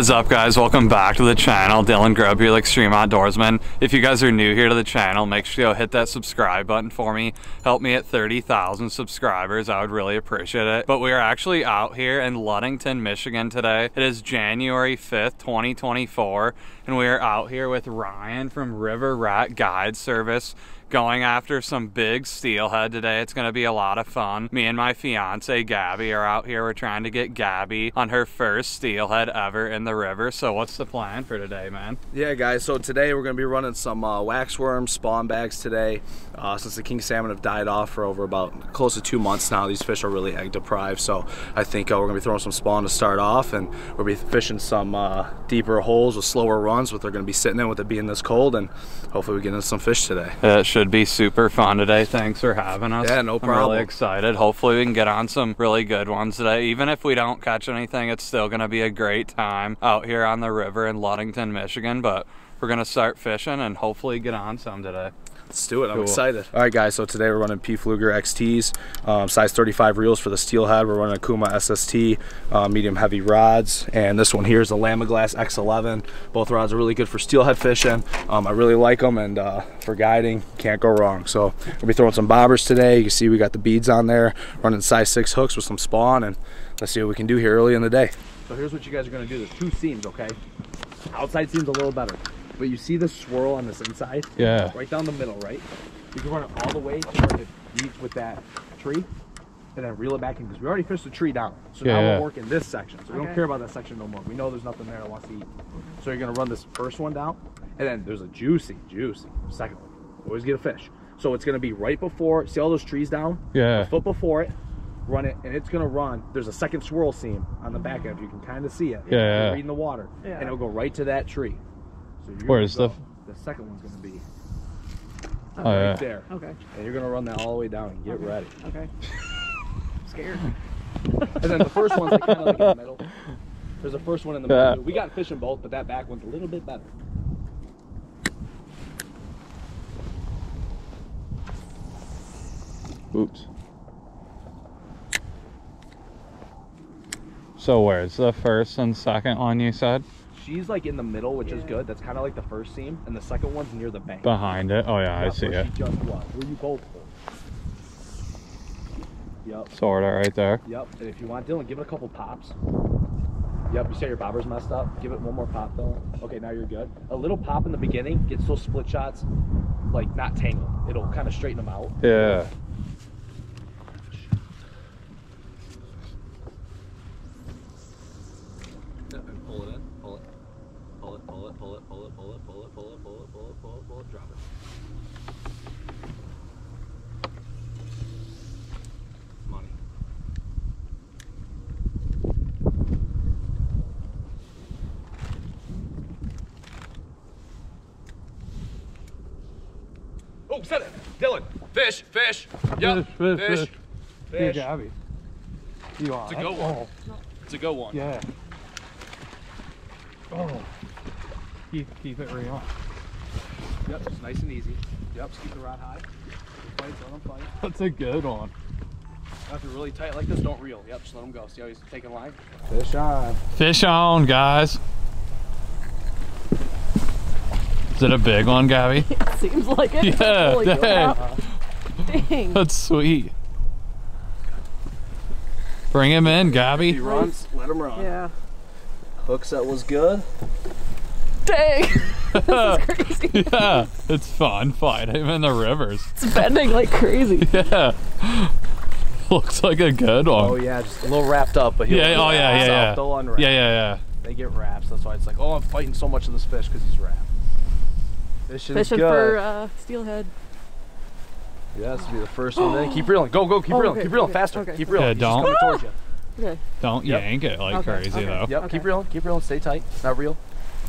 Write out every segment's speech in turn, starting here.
What is up guys? Welcome back to the channel. Dylan Grubb here, like Extreme Outdoorsmen. If you guys are new here to the channel, make sure you hit that subscribe button for me. Help me at 30,000 subscribers. I would really appreciate it. But we are actually out here in Ludington, Michigan today. It is January 5th, 2024, and we are out here with Ryan from River Rat Guide Service going after some big steelhead today. It's going to be a lot of fun. Me and my fiance Gabby are out here. We're trying to get Gabby on her first steelhead ever in the river. So what's the plan for today, man? Yeah, guys. So today we're going to be running some uh, waxworm spawn bags today. Uh, since the king salmon have died off for over about close to two months now, these fish are really egg deprived. So I think uh, we're going to be throwing some spawn to start off, and we'll be fishing some uh, deeper holes with slower runs, what they're going to be sitting in with it being this cold, and hopefully we get into some fish today. It should be super fun today. Thanks for having us. Yeah, no problem. I'm really excited. Hopefully we can get on some really good ones today. Even if we don't catch anything, it's still going to be a great time out here on the river in Ludington, Michigan. But we're going to start fishing and hopefully get on some today. Let's do it. I'm Cool. excited. All right, guys. So today we're running Pflueger XTs, um, size 35 reels for the steelhead. We're running Okuma SST, uh, medium heavy rods, and this one here is a Lamiglas X11. Both rods are really good for steelhead fishing. Um, I really like them, and uh, for guiding, can't go wrong. So we'll be throwing some bobbers today. You can see we got the beads on there, running size six hooks with some spawn, and let's see what we can do here early in the day. So here's what you guys are gonna do. There's two seams, okay? Outside seam's a little better, but you see the swirl on this inside? Yeah. right down the middle, right? You can run it all the way to where it meets with that tree, and then reel it back in because we already fished the tree down. So now Yeah. we're working this section. So we don't care about that section no more. We know there's nothing there that wants to eat. So you're gonna run this first one down, and then there's a juicy, juicy second one. Always get a fish. So it's gonna be right before. See all those trees down? Yeah. A foot before it. Run it, and it's gonna run. There's a second swirl seam on the back end. You can kind of see it. Yeah, You're yeah. reading the water, Yeah. and it'll go right to that tree. So you're Where's gonna the- the second one's gonna be Oh, right yeah. there. Okay. And you're gonna run that all the way down and get Okay. ready. Okay. Scared. And then the first one's like kind of like in the middle. There's a first one in the middle. Yeah. We got fish in both, but that back one's a little bit better. Oops. So where's the first and second one you said? She's like in the middle, which is good. That's kind of like the first seam, and the second one's near the bank. Behind it? Oh yeah, I see it. She just was. Where you both were. Yep. Sorta right there. Yep. And if you want, Dylan, give it a couple pops. Yep. You say your bobber's messed up. Give it one more pop, Dylan. Okay, now you're good. A little pop in the beginning gets those split shots, like not tangled. It'll kind of straighten them out. Yeah. Drop it. Money. Oh, set it, Dylan. Fish, fish. Yep, Fish, fish, fish, fish. fish. Gabby. You are. It's a go one. Oh. It's a go one. Yeah. Oh. Keep keep it real. Yep, just nice and easy. Yep, just keep the rod high. Fight, let him fight. That's a good one. If you're really tight like this, don't reel. Yep, just let him go. See how he's taking line? Fish on. Fish on, guys. Is it a big one, Gabby? Seems like it. Yeah, Holy dang. crap. Dang. That's sweet. Bring him in, If he runs, let him run. Yeah. Hook set was good. Dang. this is crazy. yeah, it's fun fighting him in the rivers. It's bending like crazy. Yeah. Looks like a good Oh one. yeah, just a little wrapped up, but he'll Yeah, oh yeah, yeah, yeah. They'll unwrap. Yeah, yeah, yeah. They get wraps. That's why it's like, oh, I'm fighting so much of this fish because he's wrapped. Fishing's Fishing good. for uh, steelhead. yeah, this will be the first one. Then keep reeling. Go, go, keep Oh, reeling. okay, keep reeling okay, faster. okay, Keep reeling. Yeah, He's don't- coming towards you. Okay. Don't Yep. yank it like Okay, crazy okay. though. Yep, Okay. keep reeling, keep reeling, stay tight. Not reel,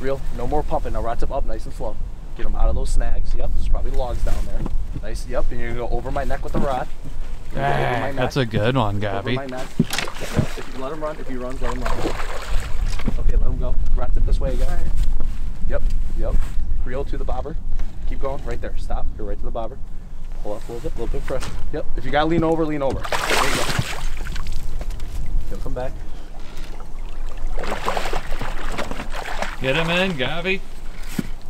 reel. No more pumping. Now rod tip up, nice and slow. Get them out of those snags. Yep, there's probably logs down there. Nice. Yep, and you're gonna go over my neck with the rod. You're gonna go over my neck, That's a good one, Gabby. my neck. Yep, if you let him run, if he runs, let him run. Okay, let him go. Rod tip this way again. Yep, yep. Reel to the bobber. Keep going, right there. Stop. Go right to the bobber. Pull up a little bit, a little bit pressure. Yep. If you gotta lean over, lean over. There you go. He'll come back. There you go. Get him in, Gabby.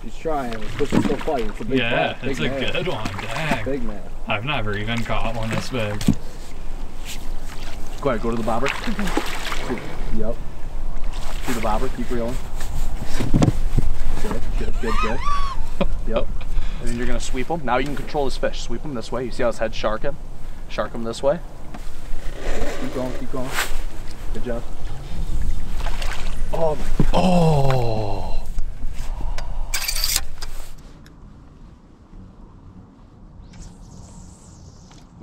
He's trying. He's supposed to still fight. It's a big Yeah, big it's a man. good one. Dang. Big man. I've never even caught one this big. Go ahead, go to the bobber. Yep. To the bobber, keep reeling. Good, good, good, good. Yep. And then you're gonna sweep him. Now you can control this fish. Sweep him this way. You see how his head's sharking? Shark him this way. Keep going, keep going. Good job. Oh my. Oh.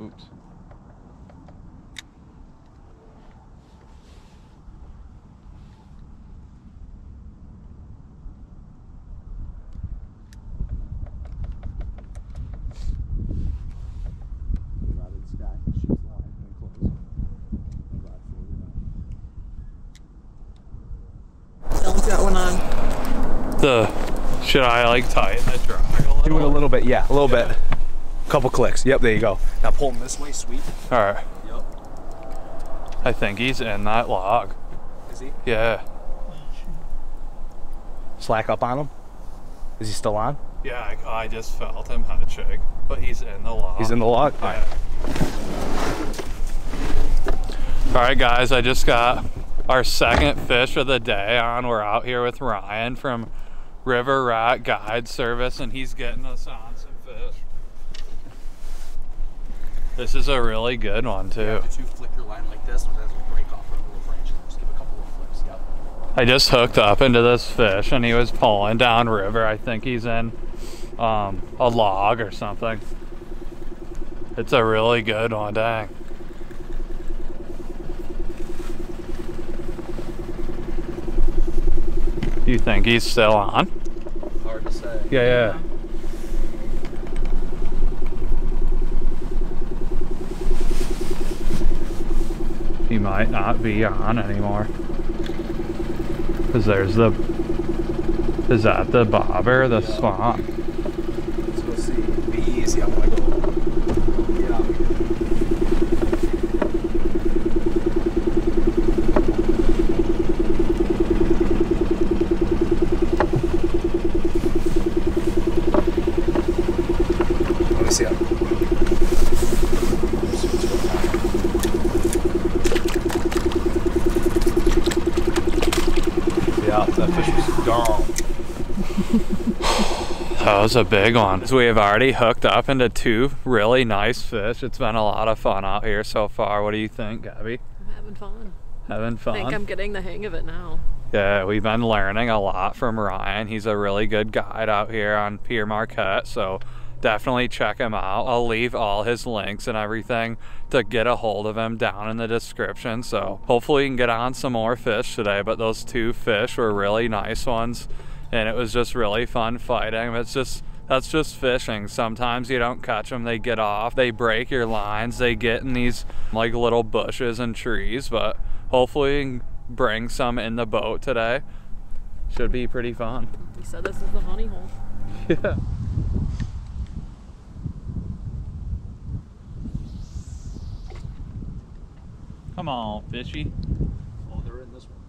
Oops. Dylan's got one on. The should I like tighten the drag a little? Do it a little bit, yeah, a little bit. Couple clicks. Yep, there you go. Now pull him this way, sweep. All right. Yep. I think he's in that log. Is he? Yeah. Slack up on him. Is he still on? Yeah, I, I just felt him head shake, but he's in the log. He's in the log. All right. All right, guys, I just got our second fish of the day on. We're out here with Ryan from River Rat Guide Service, and he's getting us on some fish. This is a really good one, too. You flick your line like this, it break off a little branch? Just give a couple of flicks. Yep. I just hooked up into this fish, and he was pulling down river. I think he's in um, a log or something. It's a really good one, dang. You think he's still on? Hard to say. Yeah, yeah. He might not be on anymore. Cause there's the, is that the bobber, the swamp? Let's go see. Be easy. I'm gonna go. Yeah. Let me see it. Yeah, that fish was gone. That was a big one. So we have already hooked up into two really nice fish. It's been a lot of fun out here so far. What do you think, Gabby? I'm having fun. Having fun. I think I'm getting the hang of it now. Yeah, we've been learning a lot from Ryan. He's a really good guide out here on Pere Marquette, so definitely check him out. I'll leave all his links and everything to get a hold of him down in the description. So hopefully you can get on some more fish today. But those two fish were really nice ones, and it was just really fun fighting. It's just that's just fishing. Sometimes you don't catch them, they get off, they break your lines, they get in these like little bushes and trees. But hopefully you can bring some in the boat today. Should be pretty fun. He said this is the honey hole. Yeah. Come on, fishy. Oh, they're in this one.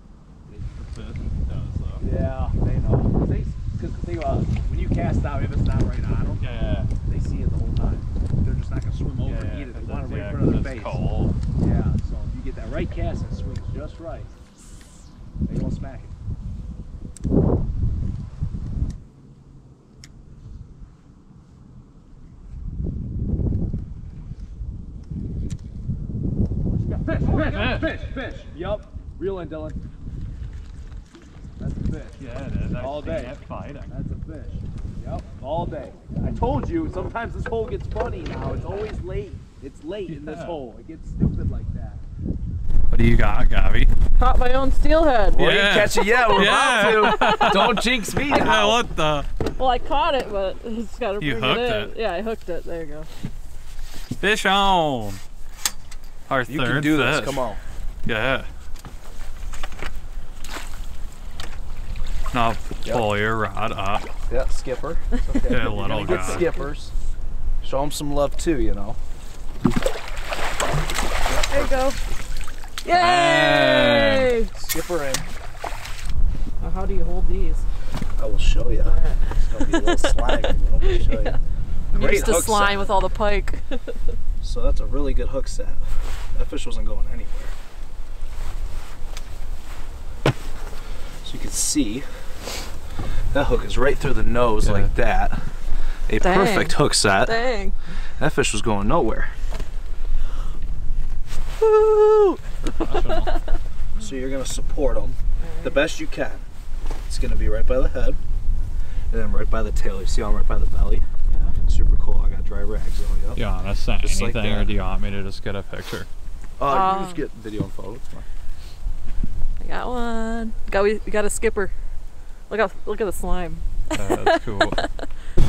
Yeah. Uh, yeah, they know. They, cause think about uh, when you cast out, if it's not right on them, Yeah. they see it the whole time. They're just not gonna swim over and eat it. They want it right in front of their face. cold. Yeah, so if you get that right cast and swings just right, they gonna smack it. Fish, fish, fish, fish. Yup. Reel in, Dylan. That's a fish. Yeah, it is. I've All day. it fighting. That's a fish. Yep, all day. I told you, sometimes this hole gets funny now. It's always late. It's late in this hole. It gets stupid like that. What do you got, Gabby? Caught my own steelhead. We Yeah. didn't catch it yet. We're Yeah. about to. Don't jinx me Yeah, now. what the? Well, I caught it, but it's got to You bring hooked it in. it. Yeah, I hooked it. There you go. Fish on. Our You third can do fish. this. Come on. Yeah. Now Yep. pull your rod up. Yeah, skipper. It's okay. Yeah, little gonna get skippers. Show them some love too, you know. There you go. Yay! Skipper in. Now, how do you hold these? I will show you. It's gonna be a little slimy. but I'll show you. I'm Great used to hook slime set. with all the pike. So that's a really good hook set. That fish wasn't going anywhere. So you can see that hook is right through the nose Yeah. like that. A Dang. perfect hook set. Dang. That fish was going nowhere. Woo! So you're gonna support them the best you can. It's gonna be right by the head, and then right by the tail. You see how I'm right by the belly? Yeah. Super cool. I got dry rags on. Yep. You want to say Just like anything, or do you want me to just get a picture? Uh, you Um, can just get video and photo. It's fine. I got one. Got we, we got a skipper. Look at look at the slime. Uh, that's cool.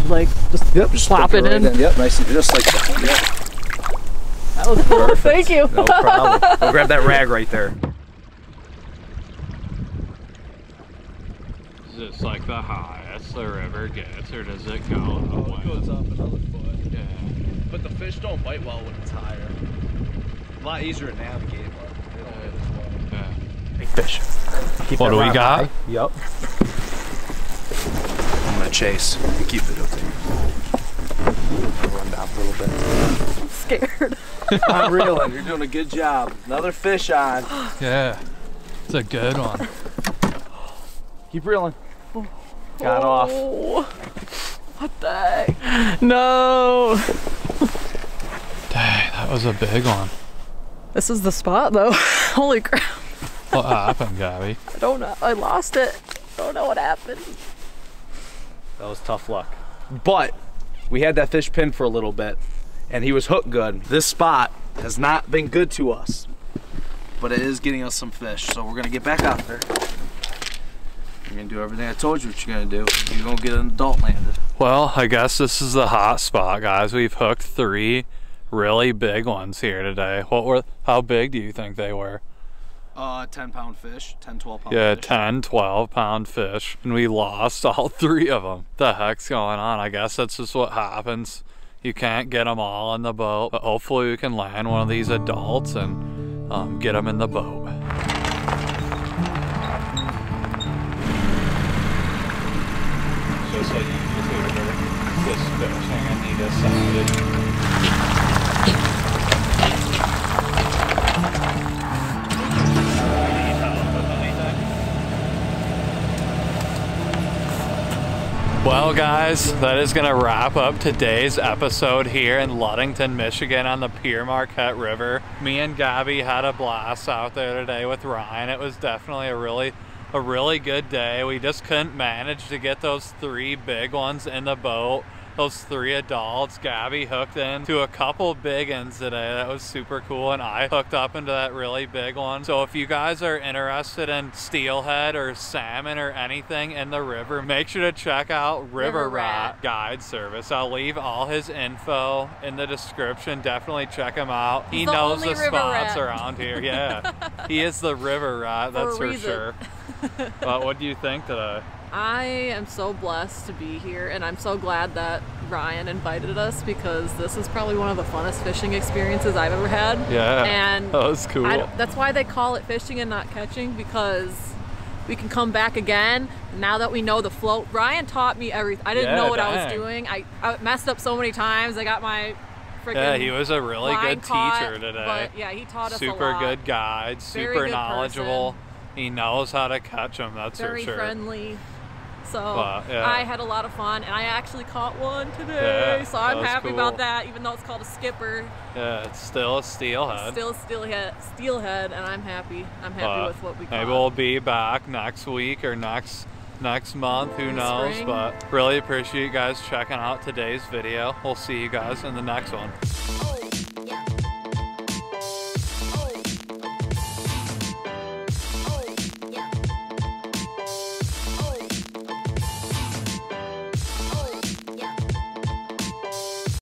Like just Yep, just plop stick it in. Yep, nice and just like that. Yep. that was cool. Perfect. Thank you. No problem. Go grab that rag right there. Is this like the highest the river gets, or does it go Oh, up? another foot. Yeah. But the fish don't bite well when it's higher. A lot easier to navigate, but they don't hit as well. yeah. Big fish. Keep What do we got? high. Yep. I'm gonna chase. and keep it up there. I'll run down for a little bit. Scared. I'm reeling. You're doing a good job. Another fish on. Yeah. It's a good one. Keep reeling. Got oh. off. Oh. What the heck? No. Dang, that was a big one. This is the spot though. Holy crap. What happened, Gabby? I don't know. I lost it. I don't know what happened. That was tough luck. But we had that fish pinned for a little bit and he was hooked good. This spot has not been good to us, but it is getting us some fish. So we're gonna get back out there. You're gonna do everything I told you what you're gonna do. You're gonna get an adult landed. Well, I guess this is the hot spot, guys. We've hooked three really big ones here today. What were? How big do you think they were? Uh, 10 pound fish, 10, 12 pound Yeah, fish. 10, 12 pound fish. And we lost all three of them. The heck's going on? I guess that's just what happens. You can't get them all in the boat. But hopefully we can land one of these adults and um, get them in the boat. Just a YouTuber, just fishing and he decided Well, guys, that is going to wrap up today's episode here in Ludington, Michigan on the Pere Marquette River. Me and Gabby had a blast out there today with Ryan. It was definitely a really a really good day. We just couldn't manage to get those three big ones in the boat. Those three adults. Gabby hooked into a couple big ones today. That was super cool. And I hooked up into that really big one. So if you guys are interested in steelhead or salmon or anything in the river, make sure to check out River, River Rat. Rat. Guide Service. I'll leave all his info in the description. Definitely check him out. he the knows the spots rat. around here. Yeah. he is the River Rat, that's for, reason. sure. but what do you think today? I am so blessed to be here, and I'm so glad that Ryan invited us because this is probably one of the funnest fishing experiences I've ever had. Yeah. And that was cool. I that's why they call it fishing and not catching because we can come back again now that we know the float. Ryan taught me everything. I didn't Yeah, know what I was doing. I, I messed up so many times. I got my freaking yeah, he was a really good caught, teacher today. But yeah, he taught us a super good guide, super knowledgeable. He knows how to catch them, that's very for sure. Very friendly. So yeah. I had a lot of fun, and I actually caught one today. Yeah, so I'm happy cool. about that, even though it's called a skipper. Yeah, it's still a steelhead. Still steelhead, steelhead, and I'm happy. I'm happy but with what we caught. maybe we'll be back next week or next next month, who In knows? spring. But really appreciate you guys checking out today's video. We'll see you guys in the next one.